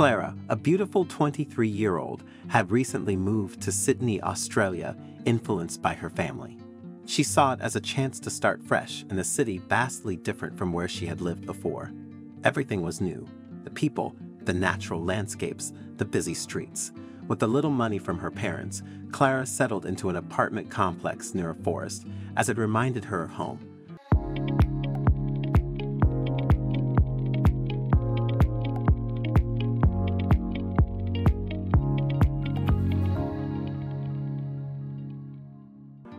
Clara, a beautiful 23 year old, had recently moved to Sydney, Australia, influenced by her family. She saw it as a chance to start fresh in a city vastly different from where she had lived before. Everything was new the people, the natural landscapes, the busy streets. With a little money from her parents, Clara settled into an apartment complex near a forest as it reminded her of home.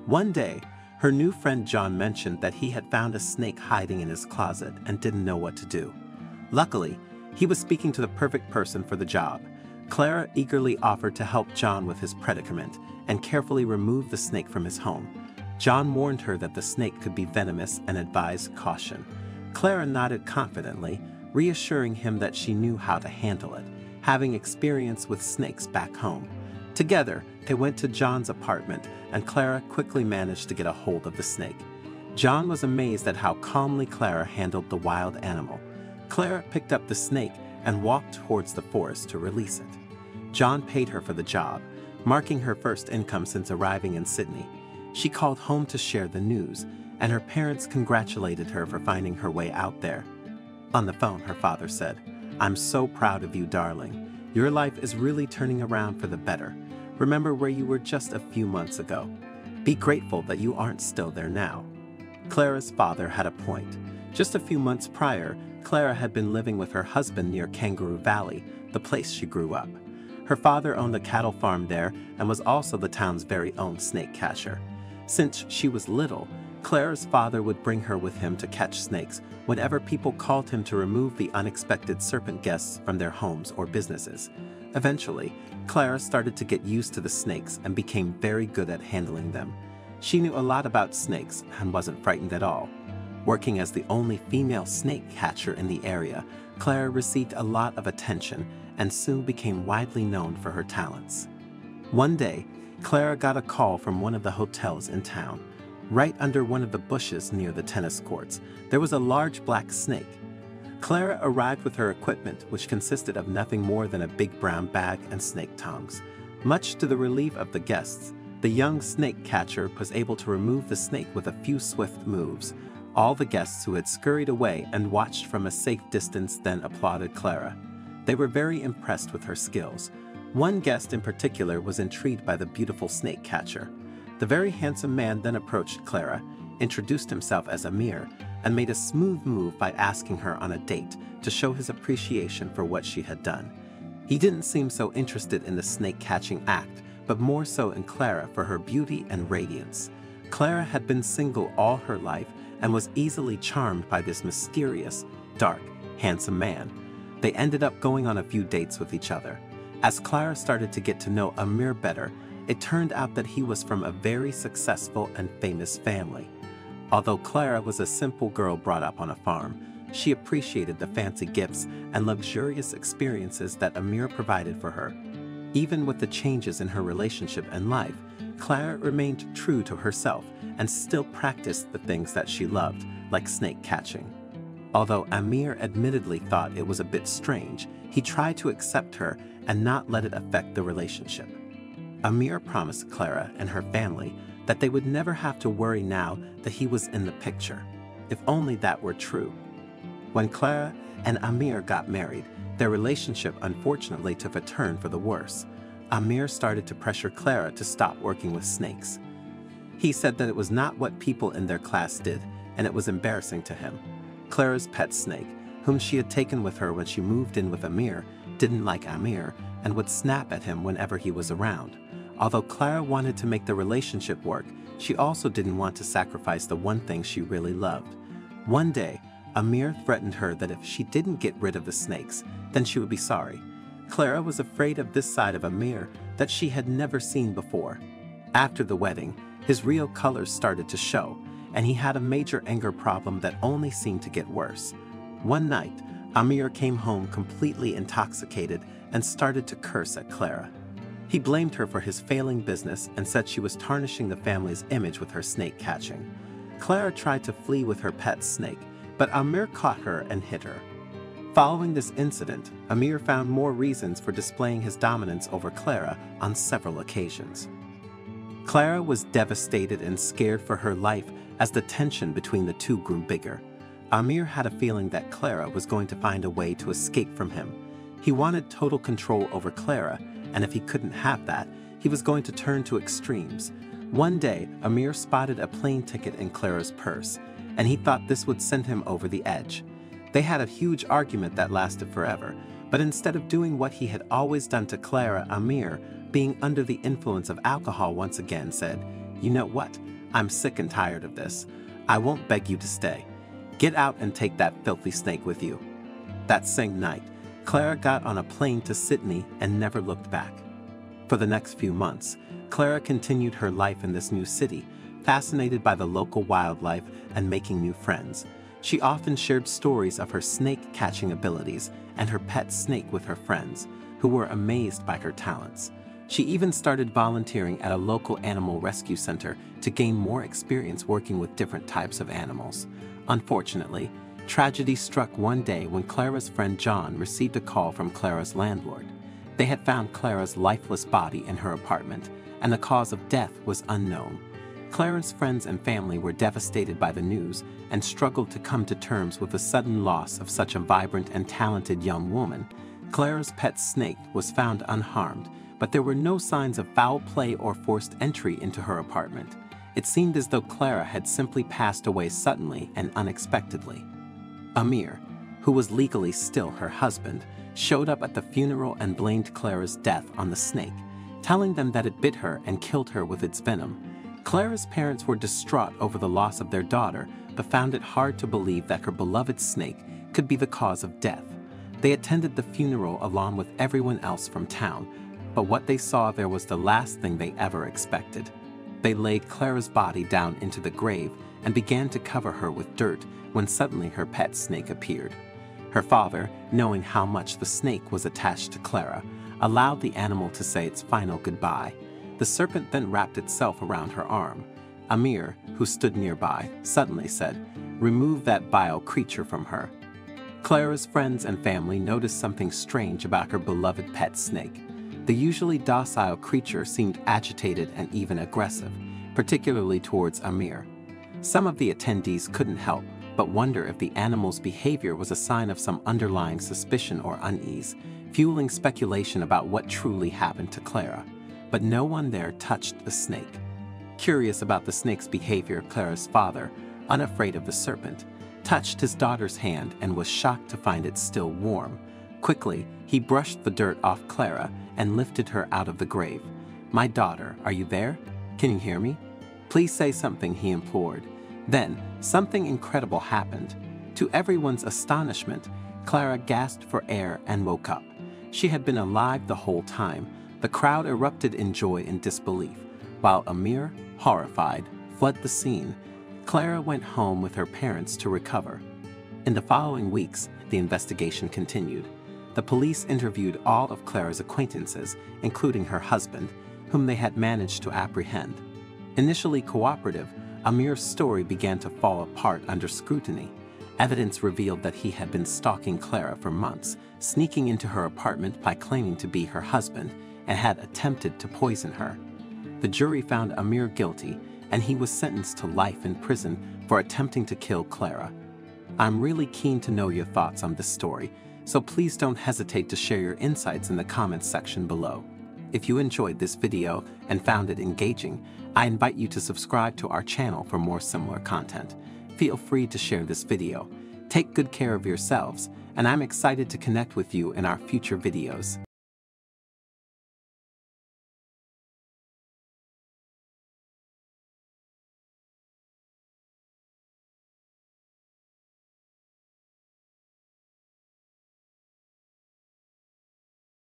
One day, her new friend John mentioned that he had found a snake hiding in his closet and didn't know what to do. Luckily, he was speaking to the perfect person for the job. Clara eagerly offered to help John with his predicament and carefully remove the snake from his home. John warned her that the snake could be venomous and advised caution. Clara nodded confidently, reassuring him that she knew how to handle it, having experience with snakes back home. Together, they went to John's apartment, and Clara quickly managed to get a hold of the snake. John was amazed at how calmly Clara handled the wild animal. Clara picked up the snake and walked towards the forest to release it. John paid her for the job, marking her first income since arriving in Sydney. She called home to share the news, and her parents congratulated her for finding her way out there. On the phone, her father said, I'm so proud of you, darling. Your life is really turning around for the better. Remember where you were just a few months ago. Be grateful that you aren't still there now. Clara's father had a point. Just a few months prior, Clara had been living with her husband near Kangaroo Valley, the place she grew up. Her father owned a cattle farm there and was also the town's very own snake catcher. Since she was little, Clara's father would bring her with him to catch snakes whenever people called him to remove the unexpected serpent guests from their homes or businesses. Eventually, Clara started to get used to the snakes and became very good at handling them. She knew a lot about snakes and wasn't frightened at all. Working as the only female snake catcher in the area, Clara received a lot of attention and soon became widely known for her talents. One day, Clara got a call from one of the hotels in town. Right under one of the bushes near the tennis courts, there was a large black snake. Clara arrived with her equipment, which consisted of nothing more than a big brown bag and snake tongs. Much to the relief of the guests, the young snake catcher was able to remove the snake with a few swift moves. All the guests who had scurried away and watched from a safe distance then applauded Clara. They were very impressed with her skills. One guest in particular was intrigued by the beautiful snake catcher. The very handsome man then approached Clara, introduced himself as Amir, and made a smooth move by asking her on a date to show his appreciation for what she had done. He didn't seem so interested in the snake catching act, but more so in Clara for her beauty and radiance. Clara had been single all her life and was easily charmed by this mysterious, dark, handsome man. They ended up going on a few dates with each other. As Clara started to get to know Amir better, it turned out that he was from a very successful and famous family. Although Clara was a simple girl brought up on a farm, she appreciated the fancy gifts and luxurious experiences that Amir provided for her. Even with the changes in her relationship and life, Clara remained true to herself and still practiced the things that she loved, like snake catching. Although Amir admittedly thought it was a bit strange, he tried to accept her and not let it affect the relationship. Amir promised Clara and her family that they would never have to worry now that he was in the picture. If only that were true. When Clara and Amir got married, their relationship unfortunately took a turn for the worse. Amir started to pressure Clara to stop working with snakes. He said that it was not what people in their class did, and it was embarrassing to him. Clara's pet snake, whom she had taken with her when she moved in with Amir, didn't like Amir and would snap at him whenever he was around. Although Clara wanted to make the relationship work, she also didn't want to sacrifice the one thing she really loved. One day, Amir threatened her that if she didn't get rid of the snakes, then she would be sorry. Clara was afraid of this side of Amir that she had never seen before. After the wedding, his real colors started to show, and he had a major anger problem that only seemed to get worse. One night, Amir came home completely intoxicated and started to curse at Clara. He blamed her for his failing business and said she was tarnishing the family's image with her snake catching. Clara tried to flee with her pet snake, but Amir caught her and hit her. Following this incident, Amir found more reasons for displaying his dominance over Clara on several occasions. Clara was devastated and scared for her life as the tension between the two grew bigger. Amir had a feeling that Clara was going to find a way to escape from him. He wanted total control over Clara, and if he couldn't have that, he was going to turn to extremes. One day, Amir spotted a plane ticket in Clara's purse, and he thought this would send him over the edge. They had a huge argument that lasted forever, but instead of doing what he had always done to Clara, Amir, being under the influence of alcohol once again, said, You know what? I'm sick and tired of this. I won't beg you to stay. Get out and take that filthy snake with you. That same night, Clara got on a plane to Sydney and never looked back. For the next few months, Clara continued her life in this new city, fascinated by the local wildlife and making new friends. She often shared stories of her snake catching abilities and her pet snake with her friends, who were amazed by her talents. She even started volunteering at a local animal rescue center to gain more experience working with different types of animals. Unfortunately, tragedy struck one day when Clara's friend John received a call from Clara's landlord. They had found Clara's lifeless body in her apartment, and the cause of death was unknown. Clara's friends and family were devastated by the news and struggled to come to terms with the sudden loss of such a vibrant and talented young woman. Clara's pet snake was found unharmed, but there were no signs of foul play or forced entry into her apartment. It seemed as though Clara had simply passed away suddenly and unexpectedly. Amir, who was legally still her husband, showed up at the funeral and blamed Clara's death on the snake, telling them that it bit her and killed her with its venom. Clara's parents were distraught over the loss of their daughter, but found it hard to believe that her beloved snake could be the cause of death. They attended the funeral along with everyone else from town, but what they saw there was the last thing they ever expected. They laid Clara's body down into the grave and began to cover her with dirt when suddenly her pet snake appeared. Her father, knowing how much the snake was attached to Clara, allowed the animal to say its final goodbye. The serpent then wrapped itself around her arm. Amir, who stood nearby, suddenly said, Remove that vile creature from her. Clara's friends and family noticed something strange about her beloved pet snake. The usually docile creature seemed agitated and even aggressive, particularly towards Amir. Some of the attendees couldn't help but wonder if the animal's behavior was a sign of some underlying suspicion or unease, fueling speculation about what truly happened to Clara. But no one there touched the snake. Curious about the snake's behavior, Clara's father, unafraid of the serpent, touched his daughter's hand and was shocked to find it still warm. Quickly, he brushed the dirt off Clara and lifted her out of the grave. My daughter, are you there? Can you hear me? Please say something, he implored. Then, something incredible happened. To everyone's astonishment, Clara gasped for air and woke up. She had been alive the whole time. The crowd erupted in joy and disbelief, while Amir, horrified, fled the scene. Clara went home with her parents to recover. In the following weeks, the investigation continued. The police interviewed all of Clara's acquaintances, including her husband, whom they had managed to apprehend. Initially cooperative, Amir's story began to fall apart under scrutiny. Evidence revealed that he had been stalking Clara for months, sneaking into her apartment by claiming to be her husband, and had attempted to poison her. The jury found Amir guilty, and he was sentenced to life in prison for attempting to kill Clara. I'm really keen to know your thoughts on this story, so please don't hesitate to share your insights in the comments section below. If you enjoyed this video and found it engaging, I invite you to subscribe to our channel for more similar content. Feel free to share this video. Take good care of yourselves, and I'm excited to connect with you in our future videos.